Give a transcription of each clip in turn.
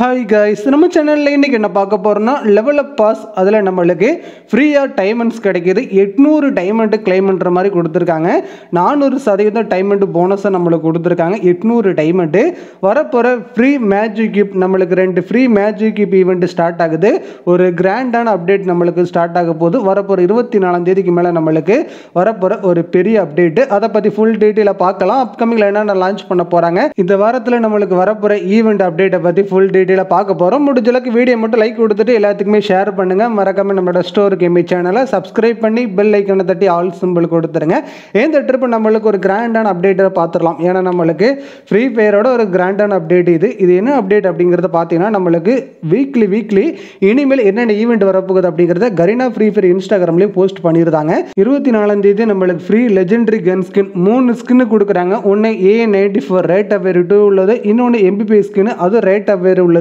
Hi guys நம்ம சேனலில் இன்றைக்கி என்ன பார்க்க போகிறோம்னா லெவல் அப் பாஸ் அதில் நம்மளுக்கு ஃப்ரீயாக டைமண்ட்ஸ் கிடைக்கிது. எட்நூறு டைமண்ட் கிளைம் பண்ணுற மாதிரி கொடுத்துருக்காங்க. நானூறு சதவீதம் டைமண்ட் போனஸை நம்மளுக்கு கொடுத்துருக்காங்க. எட்நூறு டைமண்ட்டு வரப்போகிற ஃப்ரீ மேஜிக் கிப் நம்மளுக்கு ரெண்டு free magic cube event start ஆகுது. ஒரு கிராண்டான அப்டேட் நம்மளுக்கு ஸ்டார்ட் ஆக போது வரப்போகிற இருபத்தி நாலாம் தேதிக்கு மேலே நம்மளுக்கு வரப்போகிற ஒரு பெரிய அப்டேட்டு அதை பற்றி ஃபுல் டீட்டெயிலாக பார்க்கலாம். அப்கமிங்கில் என்னென்ன லான்ச் பண்ண போகிறாங்க இந்த வாரத்தில் நம்மளுக்கு வரப்போகிற ஈவெண்ட் அப்டேட்டை பற்றி ஃபுல் டீட்டெயிலாக பார்க்க போகிறோம் முடிஞ்சளவுக்கு வீடியோ மட்டும் லைக் கொடுத்துட்டு எல்லாத்துக்குமே ஷேர் பண்ணுங்கள் மறக்காம நம்மளோட ஸ்டோர் கேமி சேனலை சப்ஸ்கிரைப் பண்ணி பெல் ஐக்கனை தட்டி ஆல் சிம்பிள் கொடுத்துருங்க. இந்த ட்ரிப் நம்மளுக்கு ஒரு கிராண்டான அப்டேட்டை பார்த்துடலாம். ஏன்னா நம்மளுக்கு ஃப்ரீ ஃபயரோட ஒரு கிராண்டான அப்டேட் இது. இது என்ன அப்டேட் அப்படிங்கிறத பார்த்தீங்கன்னா நம்மளுக்கு வீக்லி வீக்லி இனிமேல் என்னென்ன ஈவெண்ட் வரப்போகுது அப்படிங்கிறத கரீனா ஃப்ரீ ஃபயர் இன்ஸ்டாகிராம்லேயே போஸ்ட் பண்ணியிருந்தாங்க இருபத்தி நாலாம் தேதி நம்மளுக்கு ஃப்ரீ லெஜெண்டரி கன் ஸ்கின் மூணு ஸ்கின்னு கொடுக்குறாங்க. ஒன்று ஏ நைன்டி ஃபோர் ரேட் அவேர் டூ உள்ளது. இன்னொன்று எம்பிபி ஸ்கின் அது ரேட் அவேர் உள்ளது.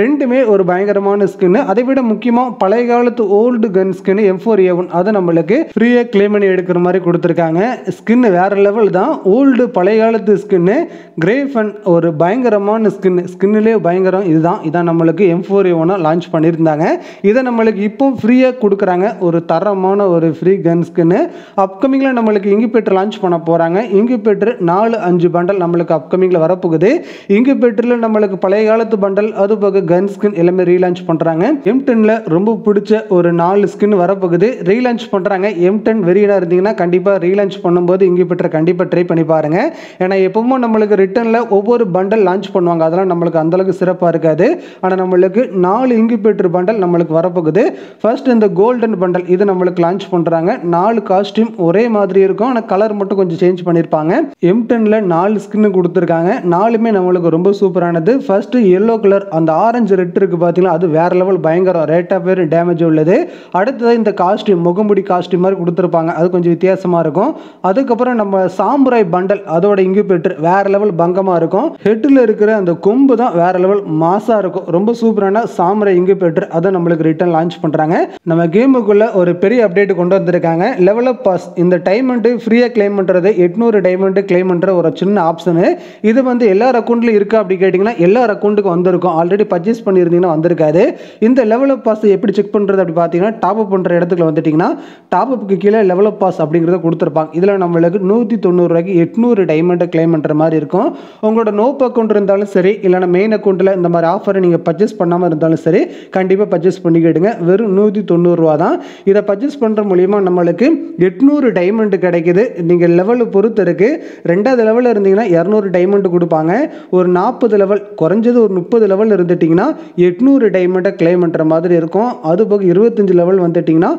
ரெண்டுமே ஒரு பயங்கரமான ஸ்கின்னு அதை விட முக்கியமாக பழைய காலத்து old gun skin M four A one அதை நம்மளுக்கு ஃப்ரீயாக கிளைம் பண்ணி எடுக்கிற மாதிரி கொடுத்துருக்காங்க. ஸ்கின் வேற லெவல் தான். ஓல்டு பழைய காலத்து ஸ்கின்னு கிரேஃபன் ஒரு பயங்கரமான ஸ்கின் ஸ்கின்னிலே பயங்கரம் இதுதான். இதான் நம்மளுக்கு எம் ஃபோர் ஏ ஒன்னாக லான்ச் பண்ணியிருந்தாங்க. இதை நம்மளுக்கு இப்போ ஃப்ரீயாக கொடுக்குறாங்க. ஒரு தரமான ஒரு ஃப்ரீ கன் ஸ்கின்னு அப்கமிங்கில் நம்மளுக்கு இங்குபெட்டர் லான்ச் பண்ண போகிறாங்க இங்குபெட்டர் நாலு அஞ்சு பண்டல் நம்மளுக்கு அப்கமிங்கில் வரப்போகுது. இங்குபெட்டரில் நம்மளுக்கு பழைய காலத்து பண்டல் அது போக கன் ஸ்கின் எல்லாமே ரீலான்ச் பண்ணுறாங்க எம் டென்னில் ரொம்ப பிடிச்ச ஒரு நாலு ஸ்கின் வரப்போகுது. ரீலான்ச் பண்ணுறாங்க எம் டென் வெறியடாக இருந்தீங்கன்னா கண்டிப்பாக ரீலான்ச் பண்ணும்போது இங்குபெட்டர் கண்டிப்பாக ட்ரை பண்ணி பாருங்க. ஏன்னா எப்பவும் நம்மளுக்கு ரிட்டர்னில் ஒவ்வொரு பண்டல் லான்ச் பண்ணுவாங்க. அதெல்லாம் நம்மளுக்கு அந்தளவுக்கு சிறப்பாக இருக்காது. ஆனால் நம்மளுக்கு நாலு இங்குபெட்டர் பண்டல் நம்மளுக்கு வரப்போகுது. ஃபர்ஸ்ட் இந்த கோல்டன் பண்டல் இது நம்மளுக்கு லான்ச் பண்ணுறாங்க நாலு காஸ்டியூம் ஒரே மாதிரி இருக்கும். ஆனால் கலர் மட்டும் கொஞ்சம் சேஞ்ச் பண்ணியிருப்பாங்க எம் டென்னில் நாலு ஸ்கின்னு கொடுத்துருக்காங்க. நாலுமே நம்மளுக்கு ரொம்ப சூப்பரானது ஃபர்ஸ்ட் எல்லோ கலர் அந்த ஆரஞ்சு ரெட் இருக்குது பார்த்தீங்களா அது வேற லெவல் பயங்கரம் ரேட் ஆஃப் பேர் டேமேஜ் உள்ளது. அடுத்தது இந்த காஸ்டியூம் முகமுடி காஸ்டியூம் மாதிரி கொடுத்துருப்பாங்க அது கொஞ்சம் வித்தியாசமாக இருக்கும். அதுக்கப்புறம் நம்ம சாம்புராய் பண்டல் அதோட இங்குபெட்டர் வேறு லெவல் பங்கமாக இருக்கும். ஹெட்டில் இருக்கிற அந்த கொம்பு தான் வேற லெவல் மாசாக இருக்கும். ரொம்ப சூப்பரான சாம்புராய் இங்குபெட்டர் அதை நம்மளுக்கு ரிட்டர்ன் லான்ச் பண்ணுறாங்க நம்ம கேமுக்குள்ள ஒரு பெரிய அப்டேட் கொண்டு வந்திருக்காங்க. லெவல் அப் பாஸ் இந்த டைமண்ட்டு ஃப்ரீயாக கிளைம் பண்ணுறது எட்நூறு டைமண்ட்டு கிளைம் பண்ணுற ஒரு சின்ன ஆப்ஷனு இது வந்து எல்லார் அக்கௌண்ட்லையும் இருக்கா அப்படி கேட்டிங்கன்னா எல்லார் அக்கௌண்ட்டுக்கும் வந்திருக்கும். ஆல்ரெடி பர்ச்சேஸ் பண்ணியிருந்தீங்கன்னா வந்திருக்காது. இந்த லெவல் பாஸ் எப்படி செக் பண்ணுறது அப்படி பார்த்தீங்கன்னா டாப் அப் பண்ணுற இடத்துல வந்துட்டிங்கன்னா டாப் அப்புக்கு கீழே லெவல் பாஸ் அப்படிங்கிறத கொடுத்துருப்பாங்க. இதில் நம்மளுக்கு நூற்றி தொண்ணூறுரூவாய்க்கு எட்நூறு டைமண்டை கிளைம் பண்ணுற மாதிரி இருக்கும். உங்களோட நோப் அக்கௌண்ட் இருந்தாலும் சரி இல்லைனா மெயின் அக்கௌண்ட்டில் இந்த மாதிரி ஆஃபரை நீங்கள் பர்ச்சேஸ் பண்ணாமல் இருந்தாலும் சரி கண்டிப்பாக பர்ச்சேஸ் பண்ணிக்கிடுங்க. வெறும் நூற்றி தொண்ணூறுரூவா தான். இதை பர்ச்சேஸ் பண்ணுற மூலிமா நம்மளுக்கு எட்நூறு டைமண்ட் கிடைக்குது. நீங்கள் லெவலு பொறுத்து இருக்குது ரெண்டாவது லெவலில் இருந்தீங்கன்னா இரநூறு டைமண்ட் கொடுப்பாங்க. ஒரு நாற்பது லெவல் குறைஞ்சது ஒரு முப்பது லெவல் இருந்துட்டிங்கன்னா எட்நூறு டைமண்டை கிளைம் பண்ணுற மாதிரி இருக்கும். அது போக இருபத்தஞ்சி லெவல் வந்துட்டிங்கன்னா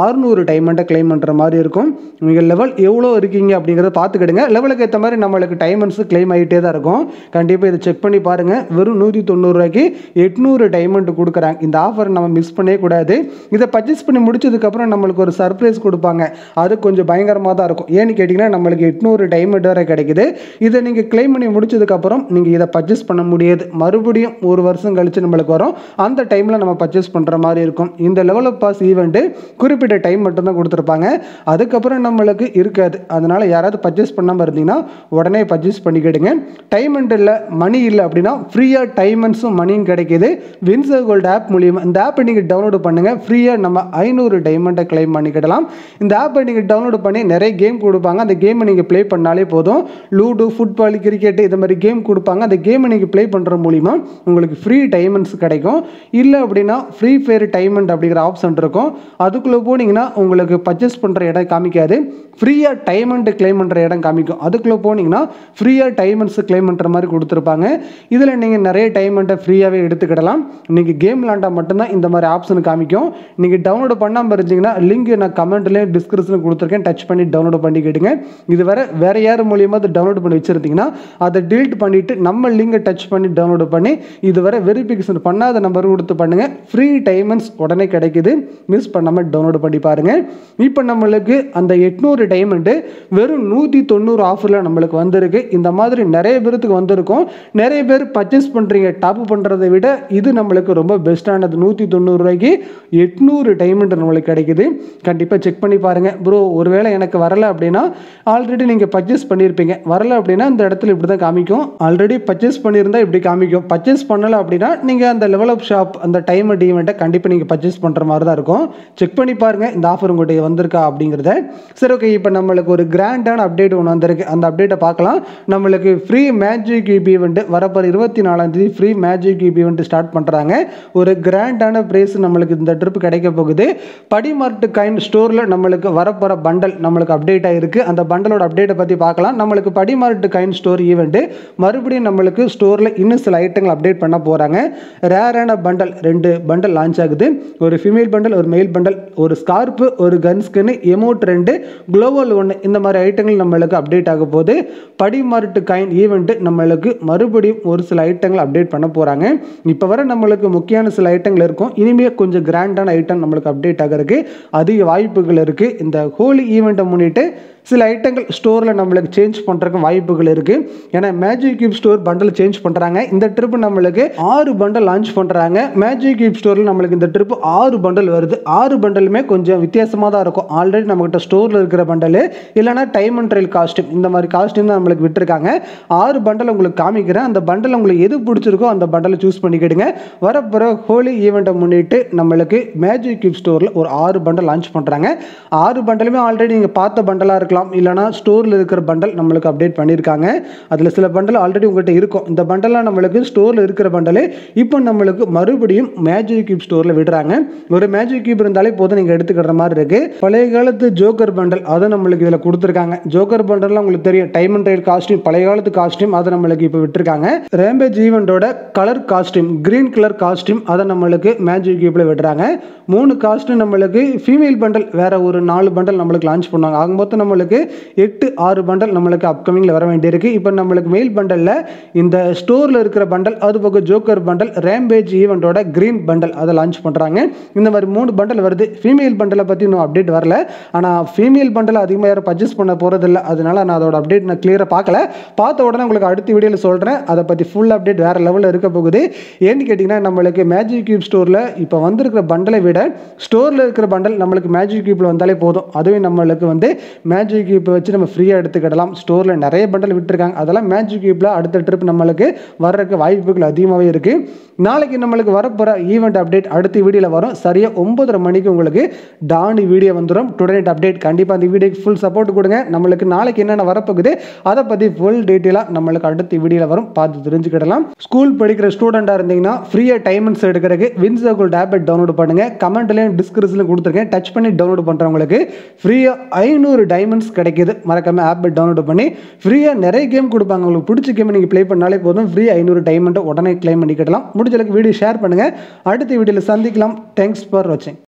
ஆறுநூறு டைமண்டை கிளைம் பண்ணுற மாதிரி இருக்கும். நீங்கள் லெவல் எவ்வளோ இருக்கீங்க அப்படிங்கிறத பார்த்துக்கிடுங்க. லெவலுக்கு ஏற்ற மாதிரி நம்மளுக்கு டைமண்ட்ஸு கிளைம் ஆகிட்டே தான் இருக்கும். கண்டிப்பாக இதை செக் பண்ணி பாருங்கள் வெறும் நூற்றி தொண்ணூறுரூவாய்க்கு எட்நூறு டைமண்ட் கொடுக்குறாங்க. இந்த ஆஃபர் நம்ம மிஸ் பண்ணவே கூடாது. இதை பர்ச்சேஸ் பண்ணி முடிச்சதுக்கப்புறம் நம்மளுக்கு ஒரு சர்ப்ரைஸ் கொடுப்பாங்க. அது கொஞ்சம் பயங்கரமாக தான் இருக்கும். ஏன்னு கேட்டிங்கன்னா நம்மளுக்கு எட்நூறு டைமண்ட் வரை கிடைக்குது. இதை நீங்கள் கிளைம் பண்ணி முடிச்சதுக்கப்புறம் நீங்கள் இதை பர்ச்சேஸ் பண்ண முடியாது. மறுபடியும் ஒரு வருஷம் கழித்து நம்மளுக்கு வரும். அந்த டைமில் நம்ம பர்ச்சேஸ் பண்ணுற மாதிரி இருக்கும். இந்த லெவல் ஆஃப் பாஸ் ஈவெண்ட்டு குறிப்பிட்ட டைம் மட்டும்தான் கொடுத்துருப்பாங்க. அதுக்கப்புறம் நம்மளுக்கு இருக்காது. அதனால் யாராவது பர்ச்சேஸ் பண்ணாமல் இருந்தீங்கன்னா உடனே பர்ச்சேஸ் பண்ணிக்கிடுங்க. டைமண்ட் இல்லை மணி இல்லை அப்படின்னா ஃப்ரீயாக டைமண்ட்ஸும் மணியும் கிடைக்கிது. வின்சர் கோல்டு ஆப் மூலியமாக இந்த ஆப்பை நீங்கள் டவுன்லோடு பண்ணுங்கள் ஃப்ரீயாக நம்ம ஐநூறு டைமண்டை கிளைம் பண்ணிக்கிடலாம். இந்த ஆப்பை நீங்கள் டவுன்லோடு பண்ணி நிறைய கேம் கொடுப்பாங்க. அந்த கேமை நீங்கள் ப்ளே பண்ணாலே போதும். லூடோ ஃபுட்பால் கிரிக்கெட் இது மாதிரி கேம் கொடுப்பாங்க. அந்த கேமை நீங்கள் ப்ளே பண்ணுற மூலிமா உங்களுக்கு ஃப்ரீ டைமண்ட்ஸ் கிடைக்கும். இல்லை அப்படின்னா ஃப்ரீ ஃபயர் டைமண்ட் அப்படிங்கிற ஆப்ஷன் இருக்கும். அதுக்குள்ளே போனீங்கன்னா உங்களுக்கு பர்ச்சேஸ் பண்ணுற இடம் காமிக்காது. ஃப்ரீயாக டைமண்ட் கிளைம் பண்ணுற இடம் காமிக்கும். அதுக்குள்ளே போனீங்கன்னா ஃப்ரீயாக டைமண்ட்ஸ் கிளைம் பண்ணுற மாதிரி கொடுத்துருப்பாங்க. இதில் நீங்கள் நிறைய டைமண்ட்டை ஃப்ரீயாகவே எடுத்துக்கிடலாம். நீங்கள் கேம் விளாண்டால் மட்டும்தான் இந்த மாதிரி ஆப்ஷன் காமிக்கும். நீங்கள் டவுன்லோடு பண்ணாமல் இருந்தீங்கன்னா லிங்க் நான் கமெண்ட்லேயும் டிஸ்கிரிப்ஷனில் கொடுத்துருக்கேன். டச் பண்ணி டவுன்லோட் பண்ணிக்கிடுங்க இது வேறு வேறு யார் மூலியமாக அதை டவுன்லோட் பண்ணி வச்சுருந்தீங்கன்னா அதை டிலீட் பண்ணிவிட்டு நம்ம லிங்கை டச் பண்ணி டவுன்லோட் பண்ணி இதுவரை வெரிஃபிகேஷன் பண்ணாத நம்பர் கொடுத்து பண்ணுங்கள் ஃப்ரீ டைமண்ட்ஸ் உடனே கிடைக்குது. மிஸ் பண்ணாமல் டவுன்லோட் பண்ணி பாருங்கள் இப்போ நம்மளுக்கு அந்த எட்நூறு டைமண்டு வெறும் நூற்றி தொண்ணூறு ஆஃபரில் நம்மளுக்கு வந்திருக்கு. இந்த மாதிரி நிறைய பேர்த்துக்கு வந்திருக்கும். நிறைய பேர் பர்ச்சேஸ் பண்ணுறீங்க டாப் பண்ணுறதை விட இது நம்மளுக்கு ரொம்ப பெஸ்ட்டானது நூற்றி தொண்ணூறுரூவாய்க்கு எட்நூறு டைமண்ட் நம்மளுக்கு கிடைக்குது. கண்டிப்பாக செக் பண்ணி பாருங்கள் ப்ரோ ஒருவேளை எனக்கு வரலை அப்படின்னா ஆல்ரெடி நீங்கள் பர்ச்சேஸ் பண்ணியிருப்பீங்க வரலை அப்படின்னா இந்த இடத்துல இப்படி தான் காமிக்கும். ஆல்ரெடி பர்ச்சேஸ் பண்ணியிருந்தா இப்படி காமிக்கும். பர்ச்சேஸ் பண்ணலை அப்படின்னா நீங்கள் அந்த லெவல் அப் ஷாப் அந்த டைம் ஈவெண்ட்டை கண்டிப்பாக நீங்கள் பர்ச்சேஸ் பண்ணுற மாதிரி தான் இருக்கும். செக் பண்ணி பாருங்கள் இந்த ஆஃபர் உங்கள்கிட்ட வந்திருக்கா அப்படிங்கிறத. சரி ஓகே இப்போ நம்மளுக்கு ஒரு கிராண்டான அப்டேட் ஒன்று வந்திருக்கு. அந்த அப்டேட்டை பார்க்கலாம். நம்மளுக்கு ஃப்ரீ மேஜிக் கியூப் ஈவெண்ட் வரப்போகிற இருபத்தி நாலாந்தேதி free magic cube event start பண்ணுறாங்க ஒரு கிராண்டான ப்ரைஸ் நம்மளுக்கு இந்த ட்ரிப் கிடைக்க போகுது. படிமார்ட் கைன் ஸ்டோரில் நம்மளுக்கு வரப்போகிற பண்டல் நம்மளுக்கு அப்டேட் ஆகிருக்கு அந்த பண்டலோட அப்டேட்டை பற்றி பார்க்கலாம். நம்மளுக்கு படிமார்ட் கைன் ஸ்டோர் ஈவெண்ட்டு மறுபடியும் நம்மளுக்கு ஸ்டோரில் இன்னும் சில ஐட்டங்கள் அப்டேட் பண்ண போகிறாங்க ரேரான பண்டல் ரெண்டு பண்டல் லான்ச் ஆகுது. ஒரு ஃபீமேல் பண்டல் ஒரு மெயில் பண்டல் ஒரு ஸ்கார்ப்பு ஒரு கன் ஸ்கின்னு எமோட் ரெண்டு குளோபல் ஒன்று இந்த மாதிரி ஐட்டங்கள் நம்மளுக்கு அப்டேட் ஆக போது படிமார்ட் கைன் ஈவெண்ட்டு நம்மளுக்கு மறுபடியும் ஒரு சில ஐட்டங்கள் அப்டேட் பண்ண போகிறாங்க இப்போ வர நம்மளுக்கு முக்கியமான சில ஐட்டங்கள் இருக்கும். இனிமேல் கொஞ்சம் கிராண்டான ஐட்டம் நம்மளுக்கு அப்டேட் ஆகிறதுக்கு அதிக வாய்ப்புகள் இருக்குது இந்த ஹோலி ஈவெண்ட்டை முன்னிட்டு சில ஐட்டங்கள் ஸ்டோரில் நம்மளுக்கு சேஞ்ச் பண்ணுறதுக்கு வாய்ப்புகள் இருக்குது ஏன்னா magic cube store bundle change பண்ணுறாங்க இந்த ட்ரிப் நம்மளுக்கு ஆறு பண்டல் லான்ச் பண்ணுறாங்க மேஜிக் கியூப் ஸ்டோரில் நம்மளுக்கு இந்த ட்ரிப் ஆறு பண்டல் வருது. ஆறு பண்டலுமே கொஞ்சம் வித்தியாசமாக தான் இருக்கும். ஆல்ரெடி நம்மகிட்ட ஸ்டோரில் இருக்கிற பண்டல் இல்லைனா டைம் அண்ட் ட்ரைல் காஸ்ட்யூம் இந்த மாதிரி காஸ்ட்யூம் தான் நம்மளுக்கு விட்டுருக்காங்க. ஆறு பண்டல் உங்களுக்கு காமிக்கிறேன். அந்த பண்டல் உங்களுக்கு எது பிடிச்சிருக்கோ அந்த பண்டலை சூஸ் பண்ணிக்கிடுங்க. வரப்போகிற ஹோலி ஈவெண்ட்டை முன்னிட்டு நம்மளுக்கு மேஜிக் கியூப் ஸ்டோரில் ஒரு ஆறு பண்டல் லான்ச் பண்ணுறாங்க ஆறு பண்டலுமே ஆல்ரெடி நீங்கள் பார்த்த பண்டலாக இருக்கலாம். இல்லைனா ஸ்டோரில் இருக்கிற பண்டல் நம்மளுக்கு அப்டேட் பண்ணியிருக்காங்க. அதில் சில பண்டல் ஆல்ரெடி உங்கள்கிட்ட இருக்கும். இந்த பண்டலாம் நம்மளுக்கு ஸ்டோரில் இருக்கிற பண்டலே இப்போ நம்மளுக்கு மறுபடியும் மேஜிக் கியூப் ஸ்டோரில் விடுறாங்க. ஒரு மேஜிக் கியூப் இருந்தாலே போதும் நீங்கள் எடுத்துக்கிற மாதிரி இருக்குது பழைய காலத்து ஜோக்கர் பண்டல் அதை நம்மளுக்கு இதில் கொடுத்துருக்காங்க. ஜோக்கர் பண்டல்லாம் உங்களுக்கு தெரியும். டைம் அண்ட் ரைட் காஸ்டியூம் பழைய காலத்து காஸ்டியூம் அதை நம்மளுக்கு இப்போ விட்டுருக்காங்க. ரேம்பேஜ் ஜீவனோட colour costume green colour costume அதை நம்மளுக்கு மேஜிக் கியூப்பில் விடுறாங்க. மூணு காஸ்டியூம் நம்மளுக்கு ஃபீமேல் பண்டல் வேற ஒரு நாலு பண்டல் நம்மளுக்கு லான்ச் பண்ணுவாங்க. ஆக மொத்தம் நம்மளுக்கு எட்டு ஆறு பண்டல் நம்மளுக்கு அப்கமிங்கில் வர வேண்டியிருக்கு. இப்போ நம்மளுக்கு மெயில் பண்டலில் இந்த ஸ்டோரில் இருக்கிற பண்டல் அது போக ஜோக்கர் பண்டல் ரேம்பேஜ் ஈவெண்ட்டோட க்ரீன் பண்டல் அதை லான்ச் பண்ணுறாங்க இந்த மாதிரி மூணு பண்டல் வருது. ஃபீமேல் பண்டலை பற்றி இன்னும் அப்டேட் வரல. ஆனால் ஃபீமேல் பண்டல் அதிகமாக யாரும் பர்ச்சேஸ் பண்ண போகிறதில்ல அதனால நான் அதோட அப்டேட் நான் கிளியராக பார்க்கல. பார்த்த உடனே உங்களுக்கு அடுத்த வீடியோவில் சொல்கிறேன் அதை பற்றி ஃபுல் அப்டேட் வேறு லெவலில் இருக்க போகுது. ஏன்னு கேட்டிங்கன்னா நம்மளுக்கு மேஜிக் கியூப் ஸ்டோரில் இப்போ வந்திருக்கிற பண்டலை விட ஸ்டோரில் இருக்கிற பண்டல் நம்மளுக்கு மேஜிக் கியூப்பில் வந்தாலே போதும். அதுவே நம்மளுக்கு வந்து மேஜிக் கியூப்பை வச்சு நம்ம ஃப்ரீயாக எடுத்துக்கிடலாம். ஸ்டோரில் நிறைய பண்டல் விட்டுருக்காங்க. அதெல்லாம் மேஜிக் கியூப்பில் அடுத்த ட்ரிப் நம்மளுக்கு வர்றதுக்கு வாய்ப்புகள் அதிகமாகவே இருக்குது நாளைக்கு நம்மளுக்கு வரப்போகிற ஈவெண்ட் அப்டேட் அடுத்த வீடியோவில் வரும். சரியாக ஒம்பதரை மணிக்கு உங்களுக்கு டானி வீடியோ வந்துடும் டுடே நைட் அப்டேட் கண்டிப்பாக அந்த வீடியோக்கு ஃபுல் சப்போர்ட் கொடுங்க. நம்மளுக்கு நாளைக்கு என்னென்ன வரப்போகுது அதை பற்றி ஃபுல் டீட்டெயிலாக நம்மளுக்கு அடுத்த வீடியோவில் வரும். பார்த்து தெரிஞ்சுக்கிடலாம். ஸ்கூல் படிக்கிற ஸ்டூடெண்ட்டாக இருந்தீங்கன்னா ஃப்ரீயாக டைமண்ட்ஸ் எடுக்கிறதுக்கு வின்சர்குல் டேப்லெட் டவுன்லோட் பண்ணுங்கள் கமெண்ட்லேயும் டிஸ்கிரிப்ஷனில் கொடுத்துருக்கேன். டச் பண்ணி டவுன்லோட் பண்ணுறவங்களுக்கு ஃப்ரீயாக ஐநூறு டைமண்ட்ஸ் கிடைக்கிது. மறக்காமல் ஆப் டவுன்லோட் பண்ணி ஃப்ரீயாக நிறைய கேம் கொடுப்பாங்க. உங்களுக்கு பிடிச்ச கேம் நீங்கள் ப்ளே பண்ணாலே போதும். ஃப்ரீ ஐநூறு டைமண்ட்டை உடனே கிளைம் பண்ணிக்கிடலாம் முடிஞ்சளவுக்கு வீடியோ ஷேர் பண்ணுங்கள் அடுத்த வீடியோவில் சந்திக்கலாம். தேங்க்ஸ் ஃபார் வாட்சிங்